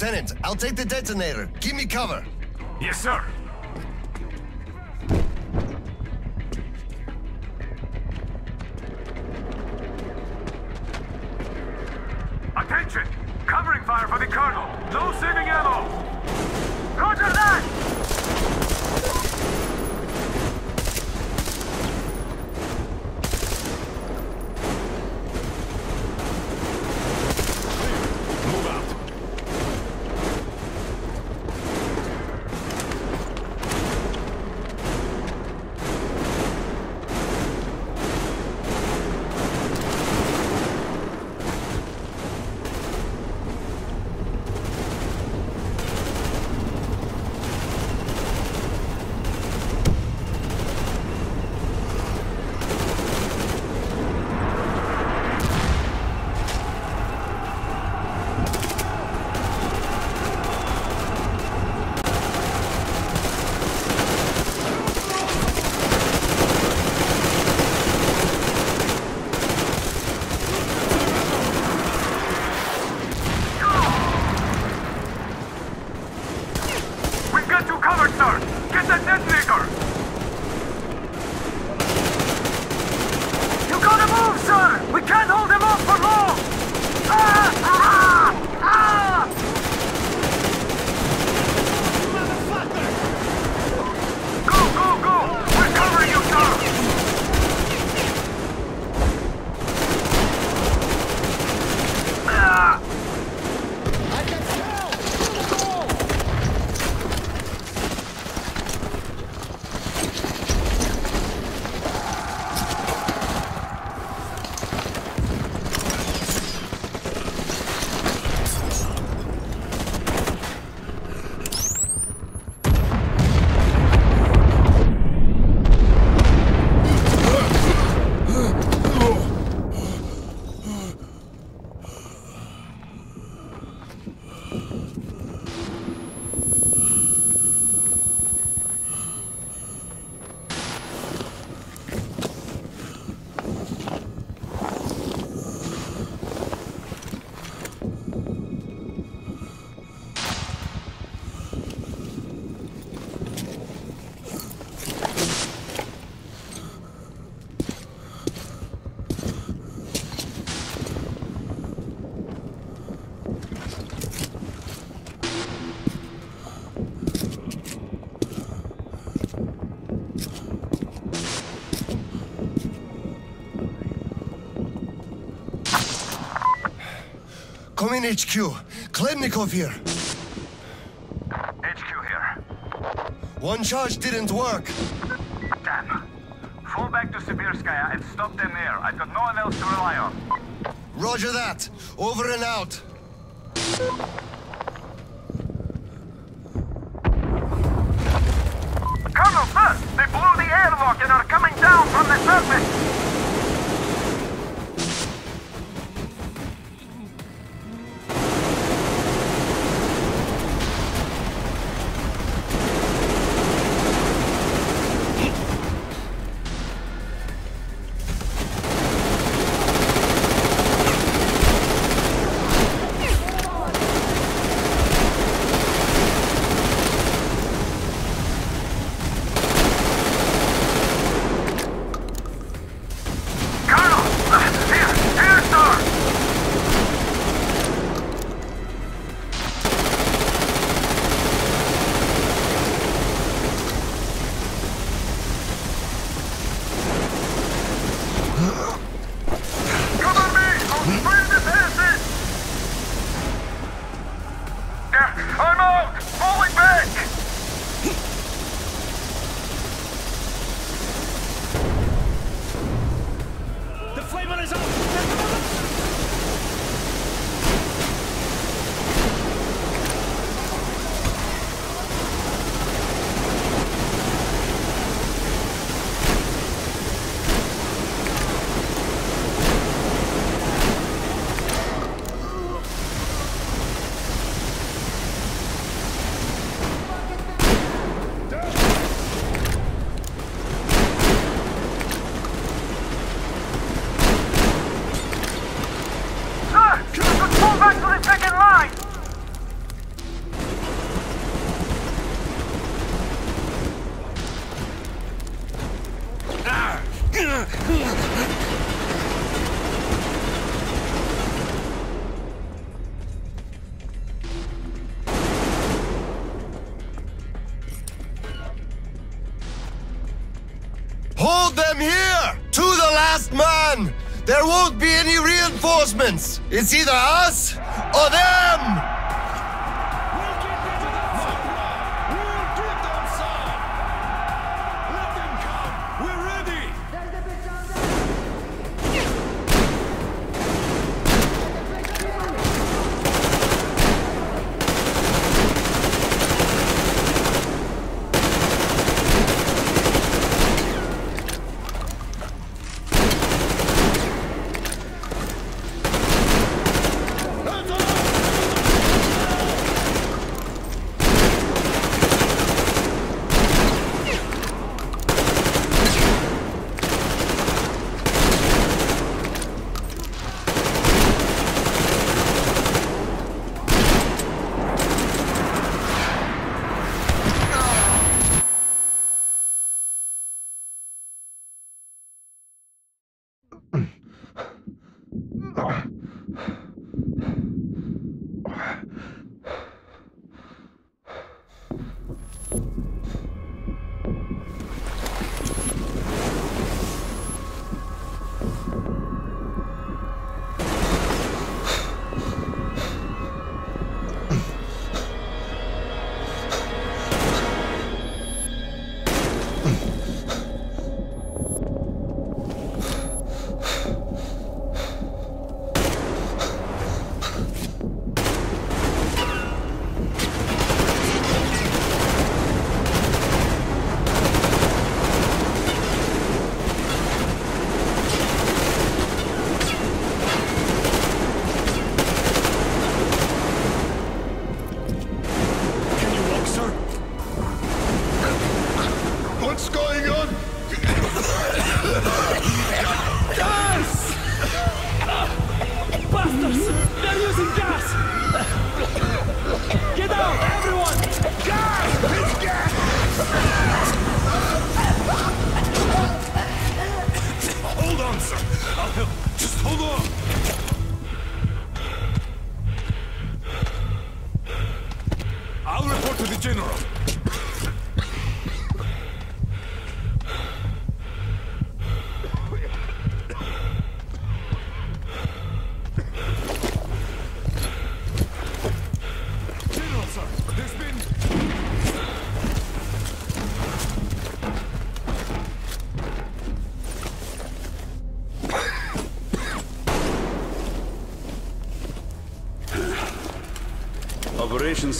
Lieutenant, I'll take the detonator. Give me cover. Yes, sir. In, HQ. Khlebnikov here. HQ here. One charge didn't work. Damn. Fall back to Sibirskaya and stop them there. I've got no one else to rely on. Roger that. Over and out. Colonel, sir! They blew the airlock and are coming down from the surface! Them here! To the last man! There won't be any reinforcements! It's either us or them!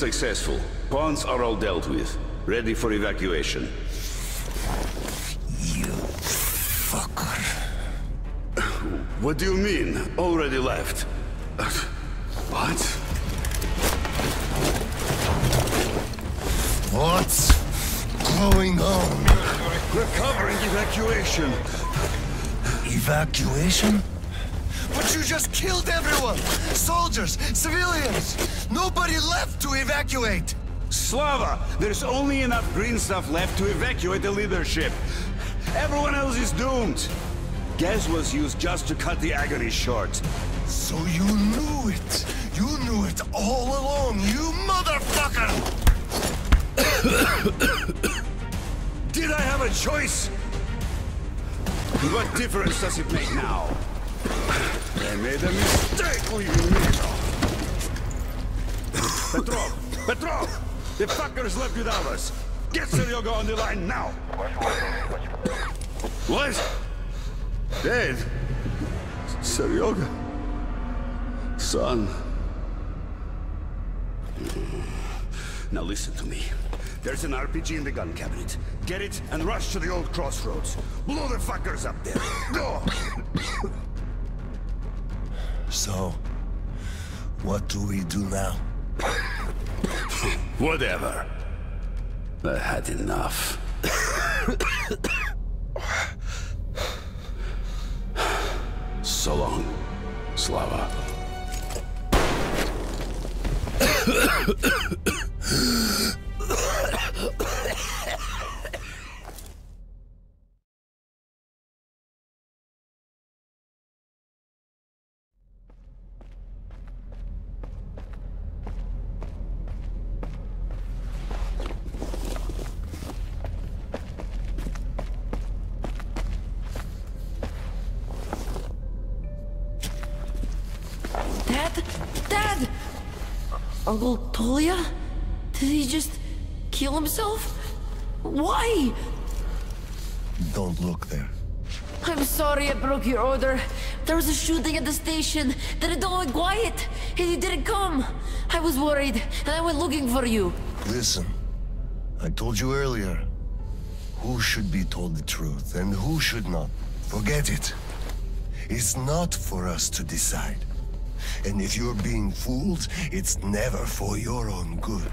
Successful. Pawns are all dealt with. Ready for evacuation. You fucker. What do you mean? Already left? What? What's going on? We're covering evacuation. Evacuation? But you just killed everyone! Soldiers, civilians! Nobody left to evacuate! Slava, there's only enough green stuff left to evacuate the leadership. Everyone else is doomed. Gas was used just to cut the agony short. So you knew it! You knew it all along, you motherfucker! Did I have a choice? What difference does it make now? I made a mistake leaving Miro. Petrov! Petrov! The fuckers left without us! Get Seryoga on the line now! What? Dead? Seryoga? Son? Now listen to me. There's an RPG in the gun cabinet. Get it and rush to the old crossroads. Blow the fuckers up there. Go! So, what do we do now? Whatever. I had enough. so long, Slava. I'm sorry I broke your order. There was a shooting at the station. Then it all went quiet, and you didn't come. I was worried, and I went looking for you. Listen, I told you earlier. Who should be told the truth and who should not? Forget it. It's not for us to decide. And if you're being fooled, it's never for your own good.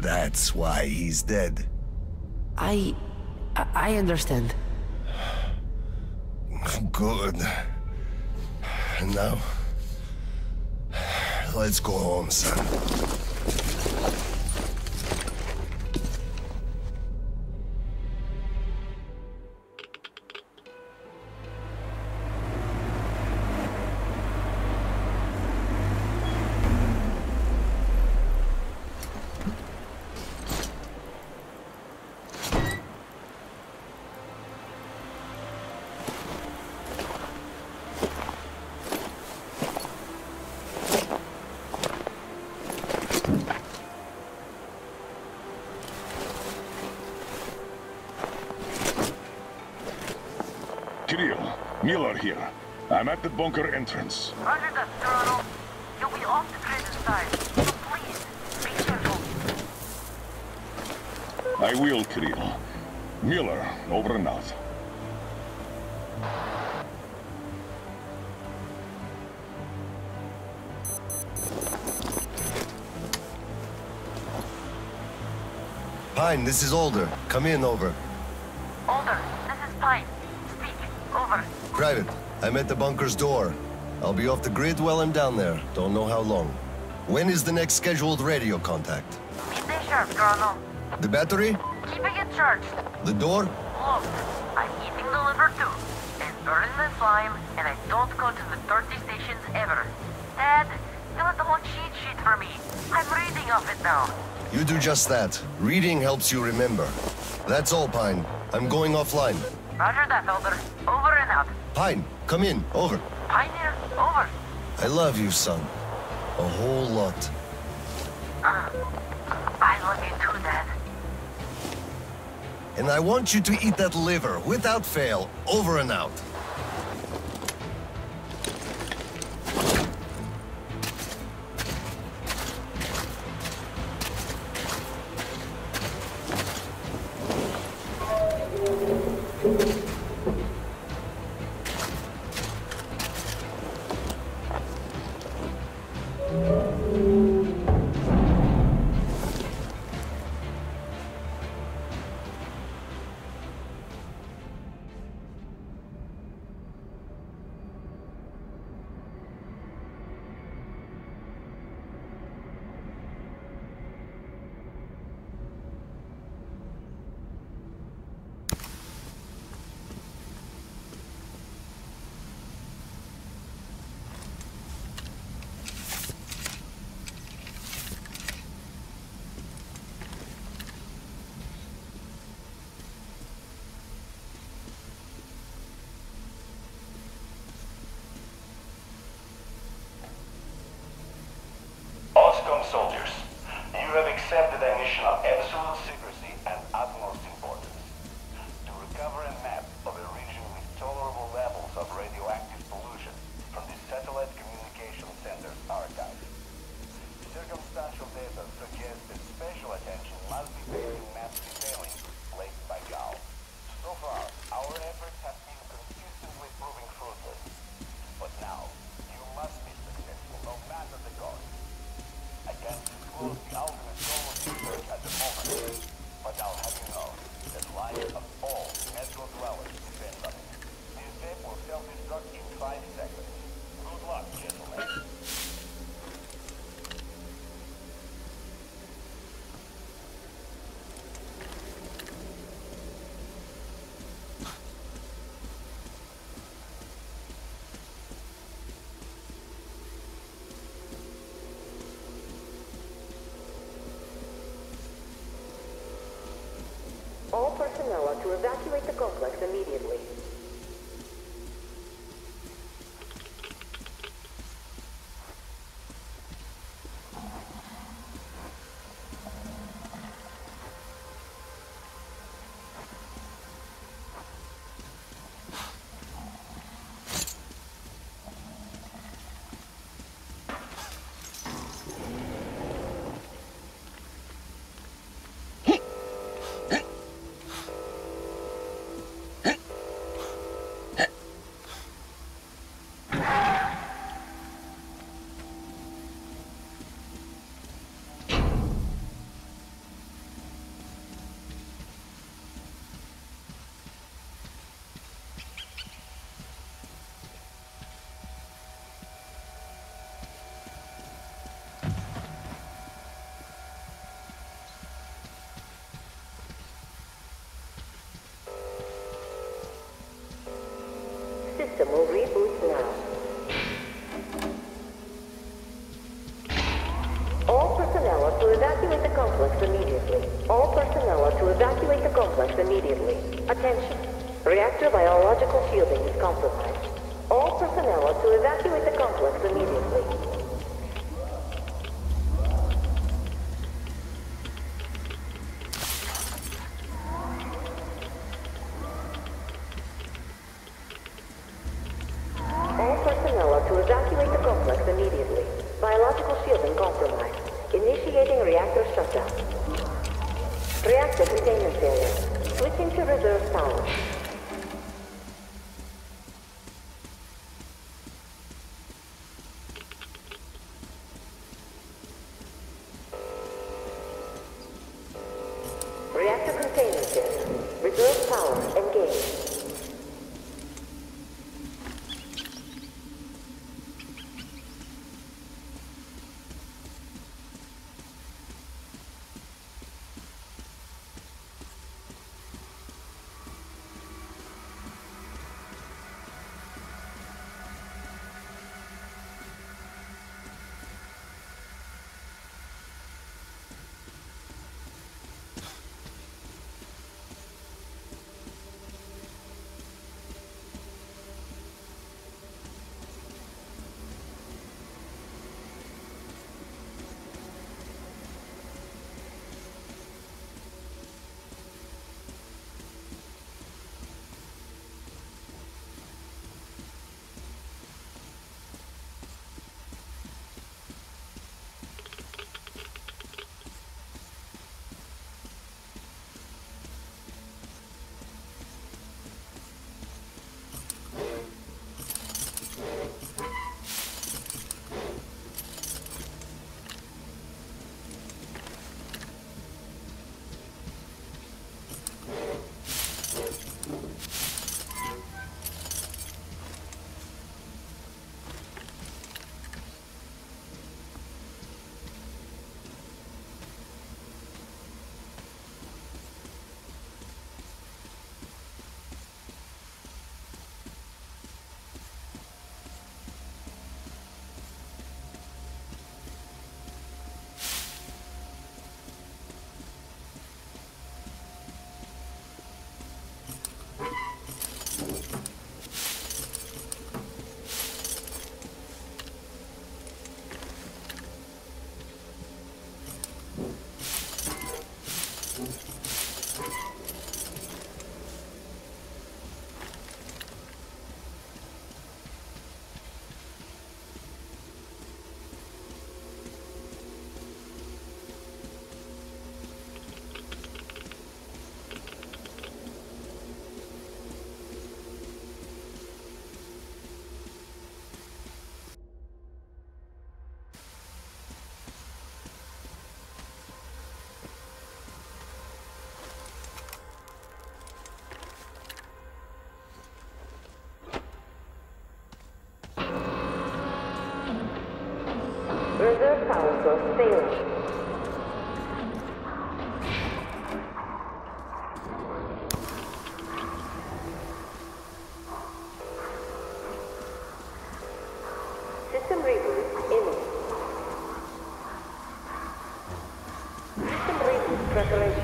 That's why he's dead. I... I, I understand. Good. Now... Let's go home, son. Miller here. I'm at the bunker entrance. Roger that, Toronto. You'll be off the grid inside, so please, be careful. I will, Kirill. Miller, over and out. Pine, this is Elder. Come in, over. Private, I'm at the bunker's door. I'll be off the grid while I'm down there. Don't know how long. When is the next scheduled radio contact? Midday sharp, Toronto. The battery? Keeping it charged. The door? Look, I'm eating the liver too. And burning the slime, and I don't go to the dirty stations ever. Dad, fill out the whole cheat sheet for me. I'm reading off it now. You do just that. Reading helps you remember. That's all, Pine. I'm going offline. Roger that, Elder. Over and out. Pine, come in. Over. Pioneer, over. I love you, son. A whole lot. Uh, I love you too, Dad. And I want you to eat that liver without fail. Over and out. Soldiers, you have accepted a mission of absolute secrecy and utmost importance. To recover a map of a region with tolerable levels of radioactive pollution from the Satellite Communication Center's archive. Circumstantial data suggests that special attention must be paid to maps detailing placed by GAL. So far, our efforts have been consistently proving fruitless. But now, you must be successful no matter the cost. I can't disclose the ultimate goal of research at the moment, but I'll have you know that life of all metro dwellers depends on it. This tape will self-destruct in five seconds. Good luck, gentlemen. To evacuate the complex immediately. System will Switching to reserve power. failed. Congratulations.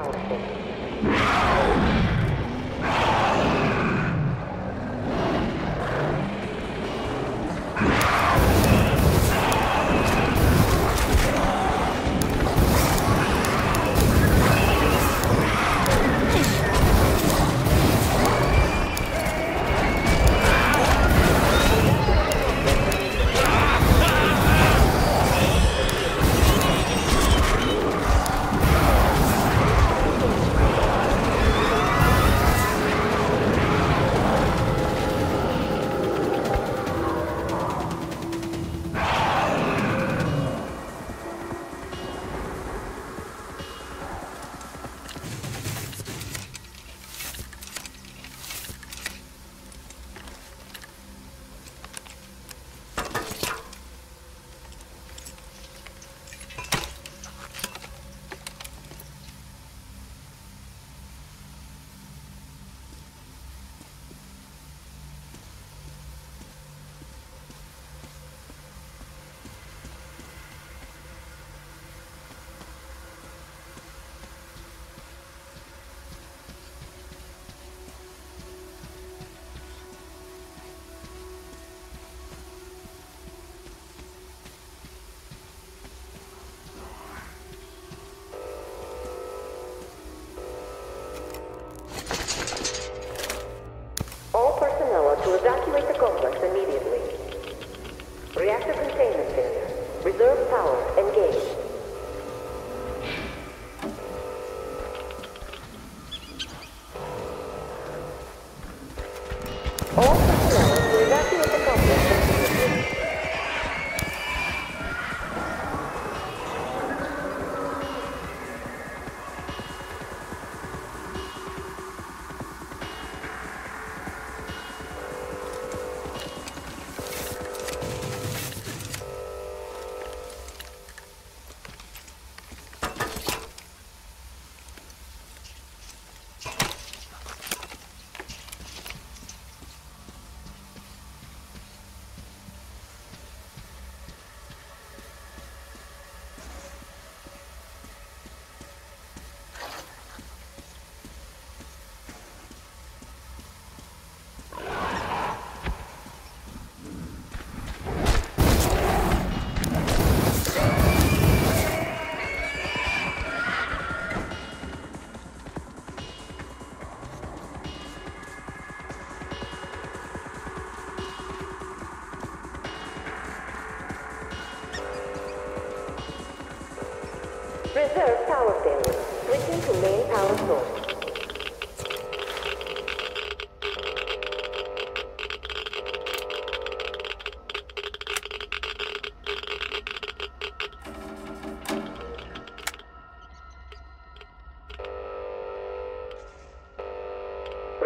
Carlson.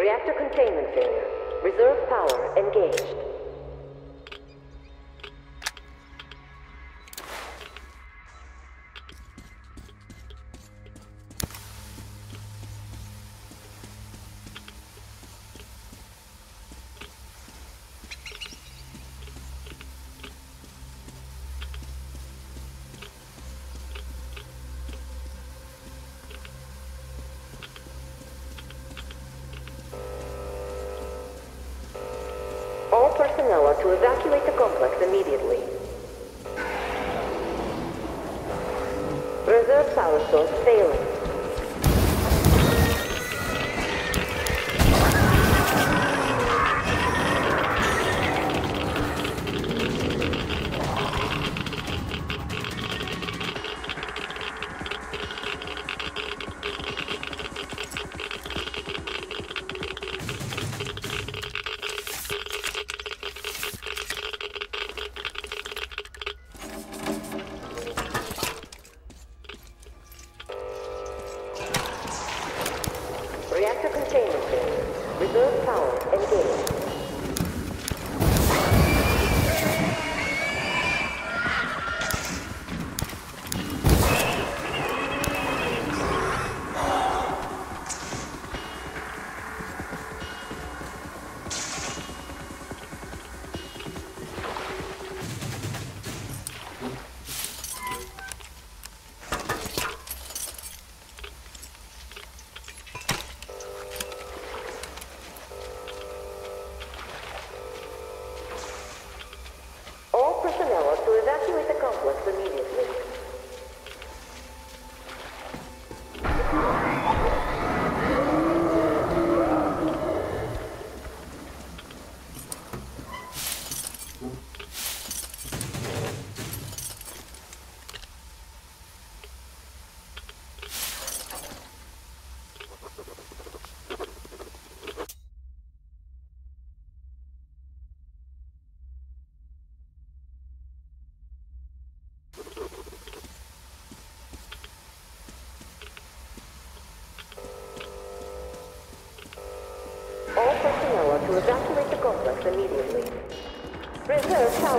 Reactor containment failure. Reserve power engaged.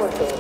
Reserve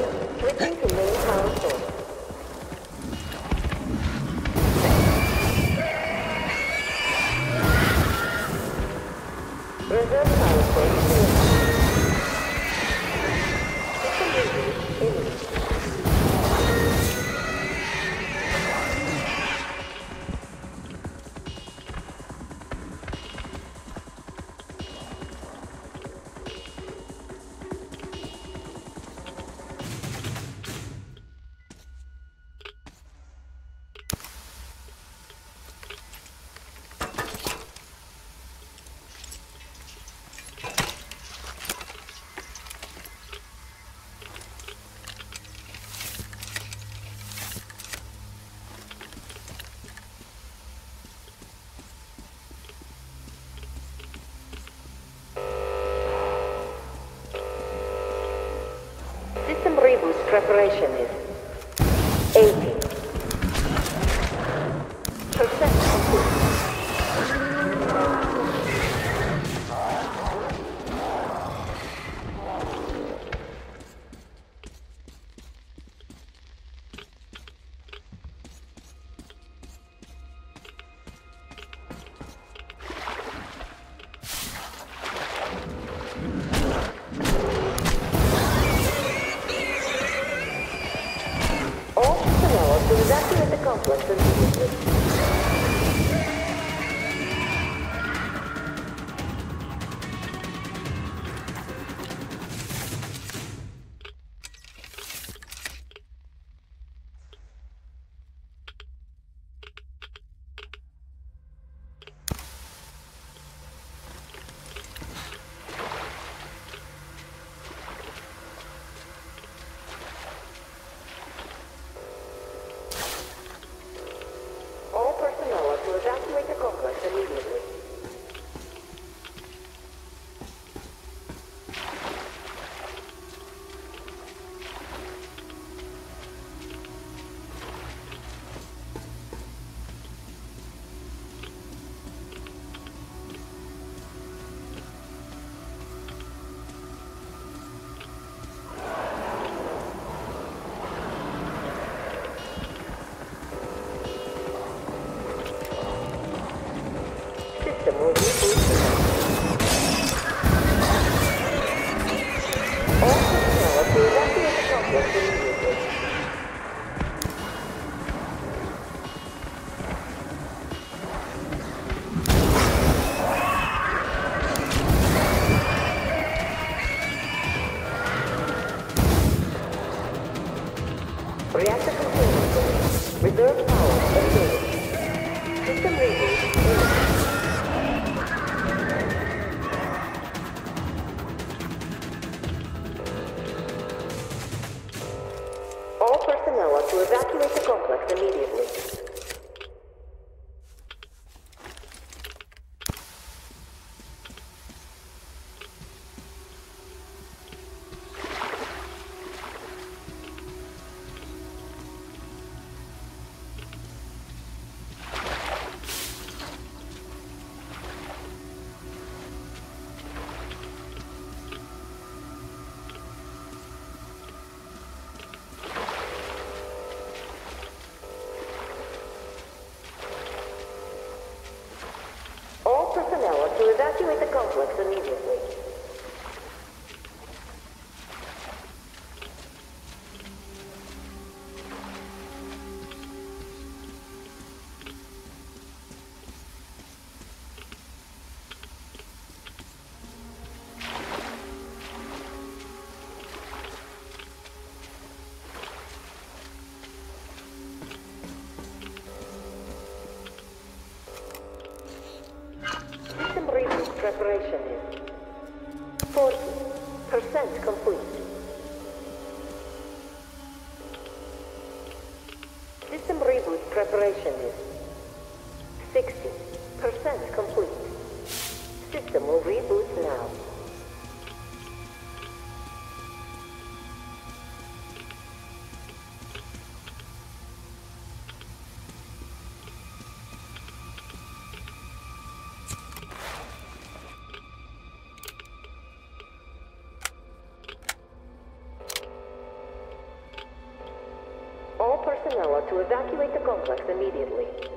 preparation. Complex muito, Temos the media. to evacuate the complex immediately.